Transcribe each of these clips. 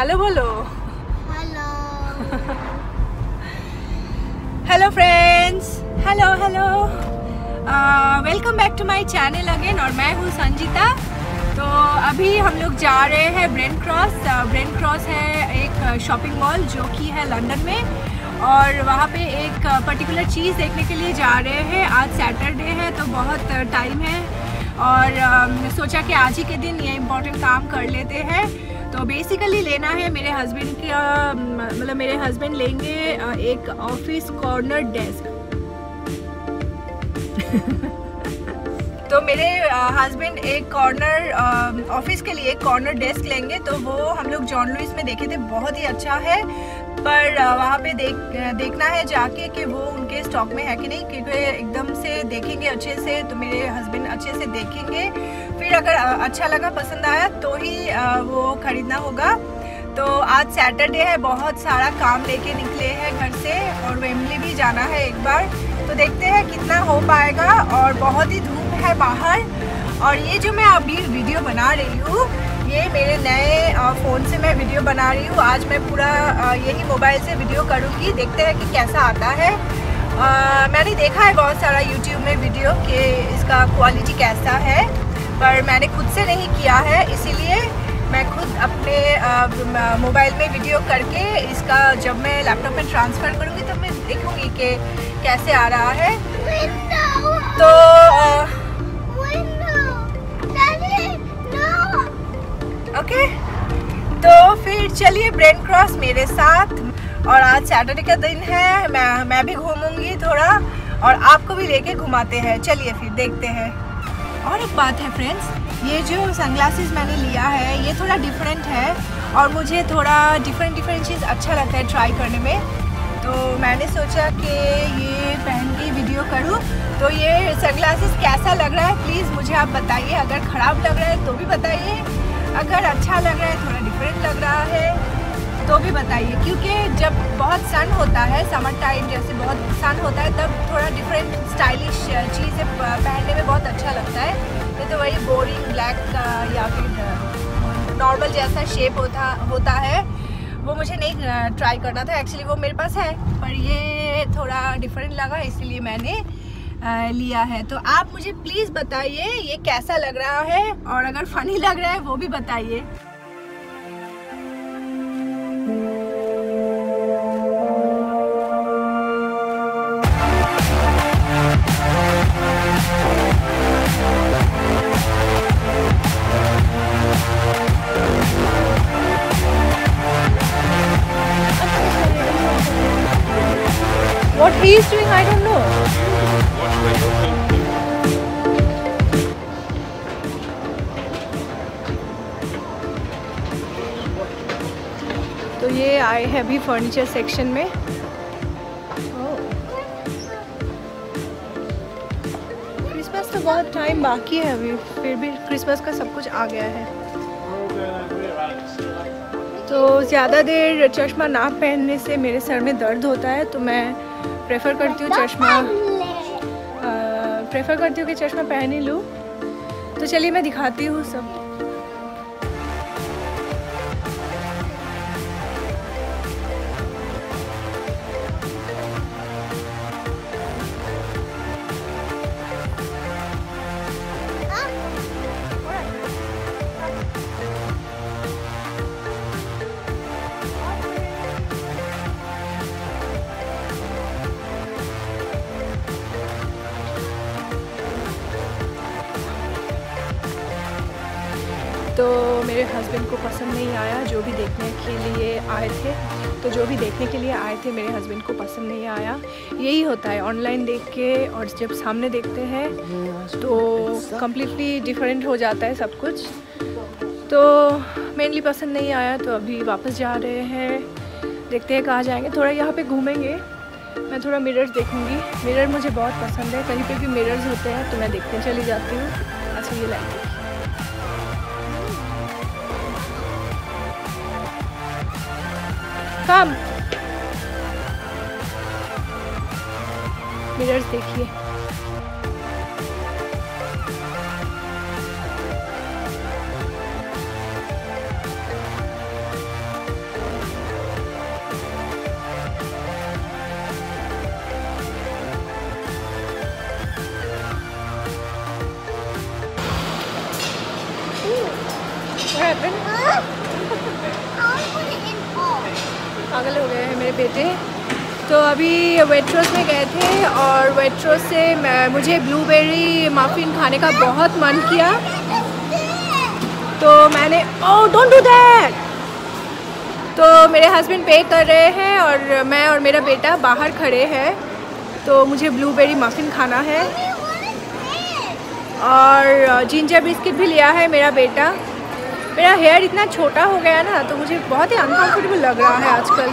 Hello बोलो hello hello friends hello hello welcome back to my channel again और मैं हूँ संजीता। तो अभी हम लोग जा रहे हैं ब्रेन क्रॉस ब्रेन क्रॉस है एक शॉपिंग मॉल जो कि है लंदन में। और वहाँ पे एक पर्टिकुलर चीज़ देखने के लिए जा रहे हैं। आज सैटरडे है तो बहुत टाइम है। और um, सोचा कि आज ही के दिन ये इम्पोर्टेंट काम कर लेते हैं। तो बेसिकली लेना है मेरे हस्बैंड का मतलब मेरे हस्बैंड लेंगे एक ऑफ़िस कॉर्नर डेस्क तो मेरे हस्बैंड एक कॉर्नर ऑफ़िस के लिए एक कॉर्नर डेस्क लेंगे तो वो हम लोग जॉन लुइस में देखे थे, बहुत ही अच्छा है। पर वहाँ पे देख, देखना है जाके कि वो उनके स्टॉक में है कि नहीं, क्योंकि एकदम से देखेंगे अच्छे से तो मेरे हस्बैंड अच्छे से देखेंगे। फिर अगर अच्छा लगा, पसंद आया तो ही वो ख़रीदना होगा। तो आज सैटरडे है, बहुत सारा काम लेके निकले हैं घर से, और वेमली भी जाना है एक बार। तो देखते हैं कितना हो पाएगा, और बहुत ही धूप है बाहर। और ये जो मैं अभी वीडियो बना रही हूँ ये मेरे नए फ़ोन से मैं वीडियो बना रही हूँ। आज मैं पूरा यही मोबाइल से वीडियो करूँगी। देखते हैं कि कैसा आता है। आ, मैंने देखा है बहुत सारा यूट्यूब में वीडियो कि इसका क्वालिटी कैसा है पर मैंने खुद से नहीं किया है। इसीलिए मैं खुद अपने मोबाइल में वीडियो करके इसका जब मैं लैपटॉप में ट्रांसफ़र करूँगी तो मैं देखूँगी कि कैसे आ रहा है। तो आ, ओके? तो फिर चलिए ब्रेन क्रॉस मेरे साथ। और आज सैटरडे का दिन है, मैं मैं भी घूमूँगी थोड़ा, और आपको भी लेके घुमाते हैं। चलिए फिर देखते हैं। और एक बात है फ्रेंड्स ये जो सनग्लासेस मैंने लिया है, ये थोड़ा डिफरेंट है, और मुझे थोड़ा डिफरेंट डिफरेंट चीज़ अच्छा लगता है ट्राई करने में। तो मैंने सोचा कि ये पहन के वीडियो करूँ। तो ये सनग्लासेस कैसा लग रहा है प्लीज़ मुझे आप बताइए। अगर ख़राब लग रहा है तो भी बताइए। अगर अच्छा लग रहा है, थोड़ा डिफरेंट लग रहा है तो भी बताइए। क्योंकि जब बहुत सन होता है समर टाइम जैसे बहुत सन होता है, तब थोड़ा डिफरेंट स्टाइलिश चीज़ें पहनने में बहुत अच्छा लगता है। नहीं तो वही बोरिंग ब्लैक या फिर नॉर्मल जैसा शेप होता होता है। वो मुझे नहीं ट्राई करना था एक्चुअली वो मेरे पास है, पर ये थोड़ा डिफरेंट लगा, इसलिए मैंने लिया है। तो आप मुझे प्लीज़ बताइए ये कैसा लग रहा है? और अगर फ़नी लग रहा है वो भी बताइए। What he is doing, I don't know. आए हैं अभी फर्नीचर सेक्शन में। क्रिसमस तो बहुत टाइम बाकी है अभी फिर भी क्रिसमस का सब कुछ आ गया है। तो ज़्यादा देर चश्मा ना पहनने से मेरे सर में दर्द होता है तो मैं प्रेफर करती हूँ चश्मा। प्रेफर करती हूँ कि चश्मा पहन ही लूँ। तो चलिए मैं दिखाती हूँ सब। मेरे हस्बैंड को पसंद नहीं आया, जो भी देखने के लिए आए थे। तो जो भी देखने के लिए आए थे, मेरे हस्बैंड को पसंद नहीं आया। यही होता है ऑनलाइन देख के और जब सामने देखते हैं तो कम्प्लीटली डिफरेंट हो जाता है सब कुछ। तो मेनली पसंद नहीं आया तो अभी वापस जा रहे हैं। देखते हैं कहाँ जाएँगे। थोड़ा यहाँ पे घूमेंगे। मैं थोड़ा मिरर्स देखूँगी। मिरर मुझे बहुत पसंद है। कहीं पे भी मिरर्स होते हैं तो मैं देखने चली जाती हूँ। अच्छा ये लाइट कम। मिरर्स देखिए। मेरे बेटे। तो अभी वेट्रोस में गए थे और वेट्रोस से मैं, मुझे ब्लूबेरी माफिन खाने का बहुत मन किया। तो मैंने ओ डोंट डू दैट तो मेरे हस्बैंड पे कर रहे हैं और मैं और मेरा बेटा बाहर खड़े हैं। तो मुझे ब्लूबेरी मफ़िन खाना है। और जिंजर बिस्किट भी लिया है मेरा बेटा। मेरा हेयर इतना छोटा हो गया ना तो मुझे बहुत ही अनकम्फर्टेबल लग रहा है आजकल।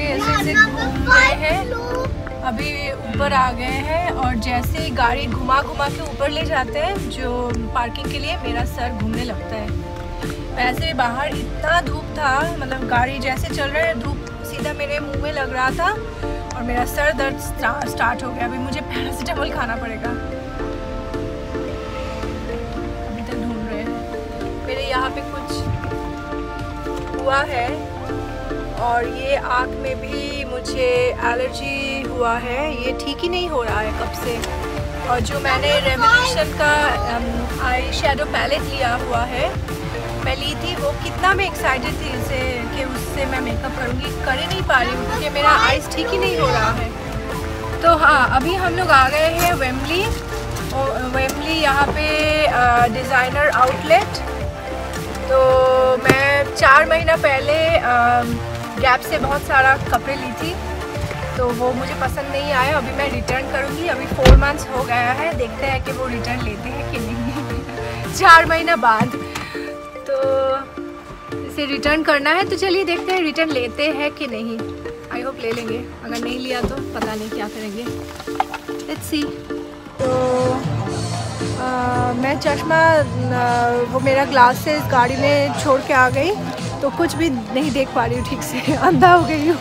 इट्स हैं। अभी ऊपर आ गए हैं और जैसे ही गाड़ी घुमा घुमा के ऊपर ले जाते हैं जो पार्किंग के लिए मेरा सर घूमने लगता है। वैसे बाहर इतना धूप था मतलब गाड़ी जैसे चल रहा है धूप सीधा मेरे मुँह में लग रहा था और मेरा सर दर्द स्टार्ट हो गया। अभी मुझे पैरासीटामोल खाना पड़ेगा। हुआ है और ये आँख में भी मुझे एलर्जी हुआ है। ये ठीक ही नहीं हो रहा है कब से। और जो मैंने रेवोल्यूशन का आई शेडो पैलेट लिया हुआ है मैं ली थी वो कितना मैं एक्साइटेड थी इसे कि उससे मैं मेकअप करूँगी। कर ही नहीं पा रही हूँ क्योंकि मेरा आइस ठीक ही नहीं हो रहा है। तो हाँ अभी हम लोग आ गए हैं वेमली वेमली यहाँ पे डिज़ाइनर आउटलेट तो मैं चार महीना पहले गैप से बहुत सारा कपड़े ली थी तो वो मुझे पसंद नहीं आया। अभी मैं रिटर्न करूँगी। अभी फोर मंथ्स हो गया है। देखते हैं कि वो रिटर्न लेते हैं कि नहीं। चार महीना बाद। तो इसे रिटर्न करना है। तो चलिए देखते हैं रिटर्न लेते हैं कि नहीं। आई होप ले लेंगे। अगर नहीं लिया तो पता नहीं क्या करेंगे। लेट्स सी तो मैं चश्मा वो मेरा ग्लास से गाड़ी में छोड़ के आ गई तो कुछ भी नहीं देख पा रही हूँ ठीक से अंधा हो गई हूँ।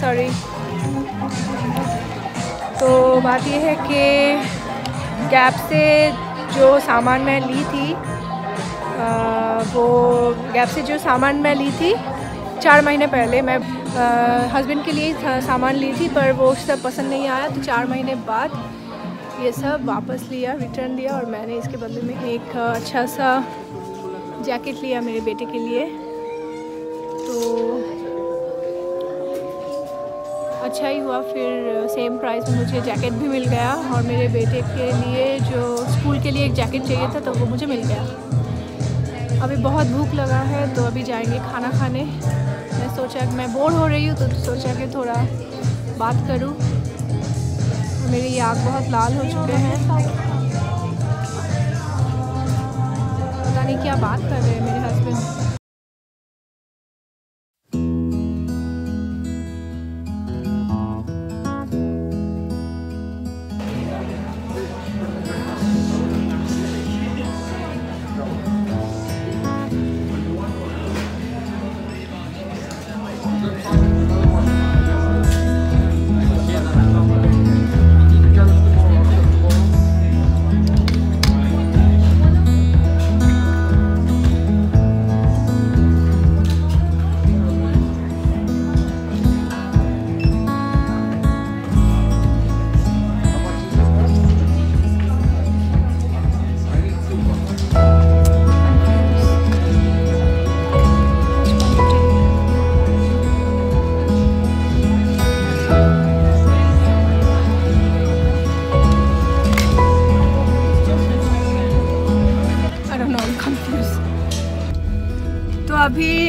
सॉरी तो बात यह है कि गैप से जो सामान मैं ली थी आ, वो गैप से जो सामान मैं ली थी चार महीने पहले मैं हस्बैंड के लिए सामान ली थी पर वो सब पसंद नहीं आया तो चार महीने बाद ये सब वापस लिया रिटर्न दिया और मैंने इसके बदले में एक अच्छा सा जैकेट लिया मेरे बेटे के लिए। तो अच्छा ही हुआ, फिर सेम प्राइस में मुझे जैकेट भी मिल गया और मेरे बेटे के लिए जो स्कूल के लिए एक जैकेट चाहिए था तो वो मुझे मिल गया। अभी बहुत भूख लगा है तो अभी जाएँगे खाना खाने। मैं सोचा कि मैं बोर हो रही हूँ तो सोचा कि थोड़ा बात करूँ। मेरी आँख बहुत लाल हो चुके हैं। पता नहीं क्या बात कर रहे हैं मेरे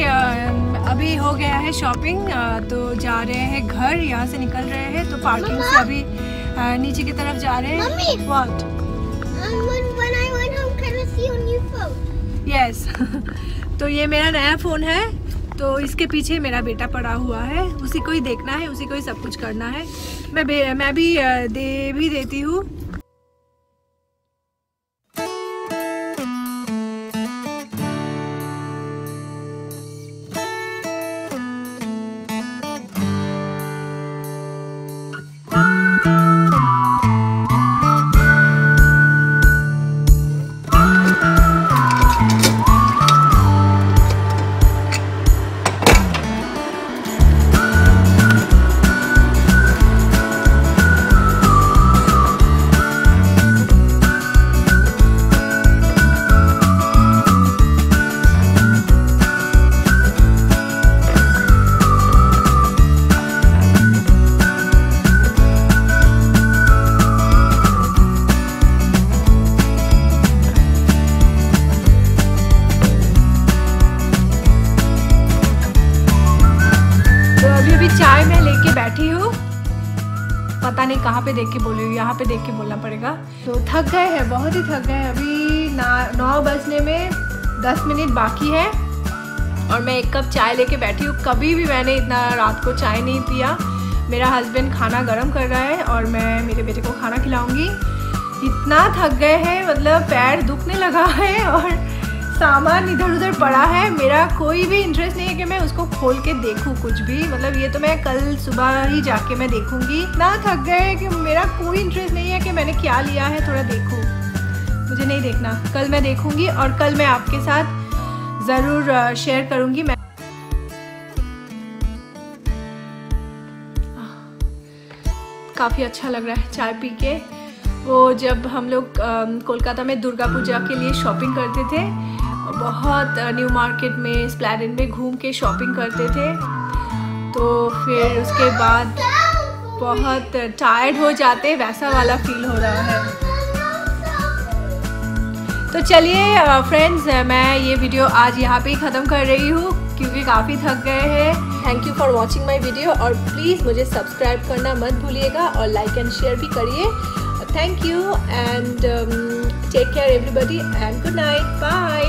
अभी हो गया है शॉपिंग तो जा रहे हैं घर यहाँ से निकल रहे हैं तो पार्किंग से अभी नीचे की तरफ़ जा रहे हैं। यस तो ये मेरा नया फ़ोन है तो इसके पीछे मेरा बेटा पड़ा हुआ है उसी को ही देखना है उसी को ही सब कुछ करना है। मैं मैं भी दे भी देती हूँ। नहीं कहाँ पे देख के बोल यहाँ पे देख के बोलना पड़ेगा। तो थक गए हैं, बहुत ही थक गए हैं। अभी नौ बजने में दस मिनट बाकी है। और मैं एक कप चाय लेके बैठी हूँ। कभी भी मैंने इतना रात को चाय नहीं पिया। मेरा हस्बैंड खाना गर्म कर रहा है और मैं मेरे बेटे को खाना खिलाऊँगी। इतना थक गए हैं मतलब पैर दुखने लगा है और सामान इधर उधर पड़ा है। मेरा कोई भी इंटरेस्ट नहीं है कि मैं उसको खोल के देखूँ कुछ भी। मतलब ये तो मैं कल सुबह ही जाके मैं देखूँगी। इतना थक गए कि मेरा कोई इंटरेस्ट नहीं है कि मैंने क्या लिया है, थोड़ा देखूँ। मुझे नहीं देखना। कल मैं देखूँगी और कल मैं आपके साथ ज़रूर शेयर करूँगी। मैं काफ़ी अच्छा लग रहा है चाय पी के। वो जब हम लोग कोलकाता में दुर्गा पूजा के लिए शॉपिंग करते थे बहुत न्यू मार्केट में स्प्लैडन में घूम के शॉपिंग करते थे। तो फिर उसके बाद बहुत टायर्ड हो जाते, वैसा वाला फील हो रहा है। तो चलिए फ्रेंड्स मैं ये वीडियो आज यहाँ पे ही ख़त्म कर रही हूँ, क्योंकि काफ़ी थक गए हैं। Thank you for watching my video और प्लीज़ मुझे सब्सक्राइब करना मत भूलिएगा और लाइक एंड शेयर भी करिए। Thank you and take care everybody and good night bye